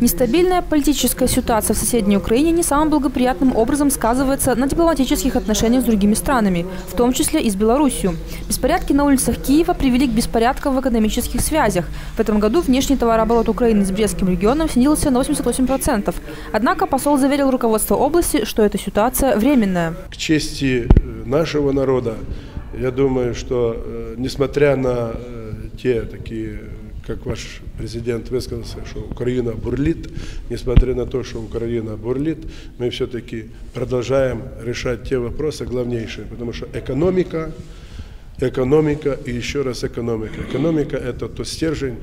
Нестабильная политическая ситуация в соседней Украине не самым благоприятным образом сказывается на дипломатических отношениях с другими странами, в том числе и с Беларусью. Беспорядки на улицах Киева привели к беспорядкам в экономических связях. В этом году внешний товарооборот Украины с Брестским регионом снизился на 88%. Однако посол заверил руководство области, что эта ситуация временная. К чести э, нашего народа, я думаю, что э, несмотря на э, те такие как ваш президент высказался, что Украина бурлит, несмотря на то, что Украина бурлит, мы все-таки продолжаем решать те вопросы главнейшие, потому что экономика, экономика и еще раз экономика. Экономика – это тот стержень,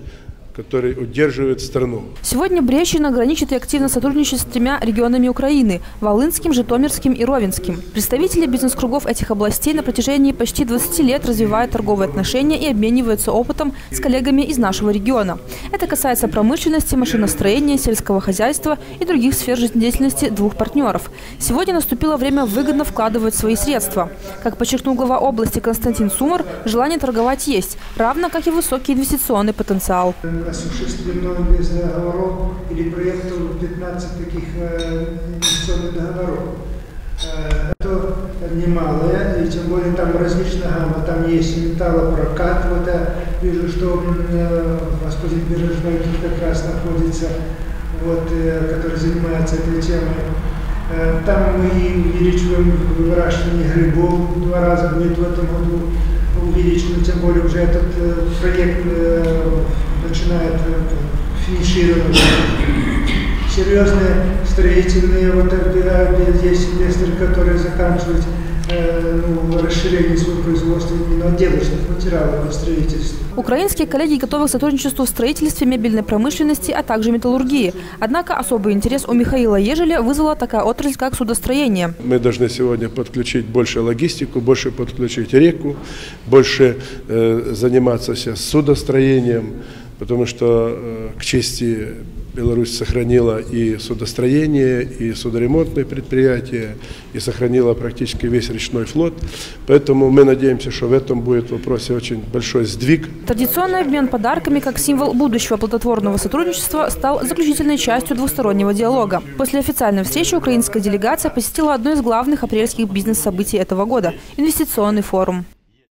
который удерживает страну. Сегодня Брещина граничит и активно сотрудничает с тремя регионами Украины – Волынским, Житомирским и Ровенским. Представители бизнес-кругов этих областей на протяжении почти 20 лет развивают торговые отношения и обмениваются опытом с коллегами из нашего региона. Это касается промышленности, машиностроения, сельского хозяйства и других сфер жизнедеятельности двух партнеров. Сегодня наступило время выгодно вкладывать свои средства. Как подчеркнул глава области Константин Сумар, желание торговать есть, равно как и высокий инвестиционный потенциал осуществлено без договоров или проектов 15 таких инвестиционных договоров. Это немалое, и тем более там различная гамма, там есть металлопрокат, вот я вижу, что господин Бережной как раз находится, вот, который занимается этой темой. Там мы увеличиваем выращивание грибов, два раза будет в этом году увеличено, тем более уже этот проект начинает финишировать. Серьезные строительные, вот есть инвесторы, которые заканчивают ну, расширение своего производства именно отделочных материалов для строительства. Украинские коллеги готовы к сотрудничеству в строительстве, мебельной промышленности, а также металлургии. Однако особый интерес у Михаила Ежеля вызвала такая отрасль, как судостроение. Мы должны сегодня подключить больше логистику, больше подключить реку, больше э, заниматься сейчас судостроением, потому что э, к чести Беларусь сохранила и судостроение, и судоремонтные предприятия, и сохранила практически весь речной флот. Поэтому мы надеемся, что в этом будет в вопросе очень большой сдвиг. Традиционный обмен подарками как символ будущего плодотворного сотрудничества стал заключительной частью двустороннего диалога. После официальной встречи украинская делегация посетила одно из главных апрельских бизнес-событий этого года – инвестиционный форум.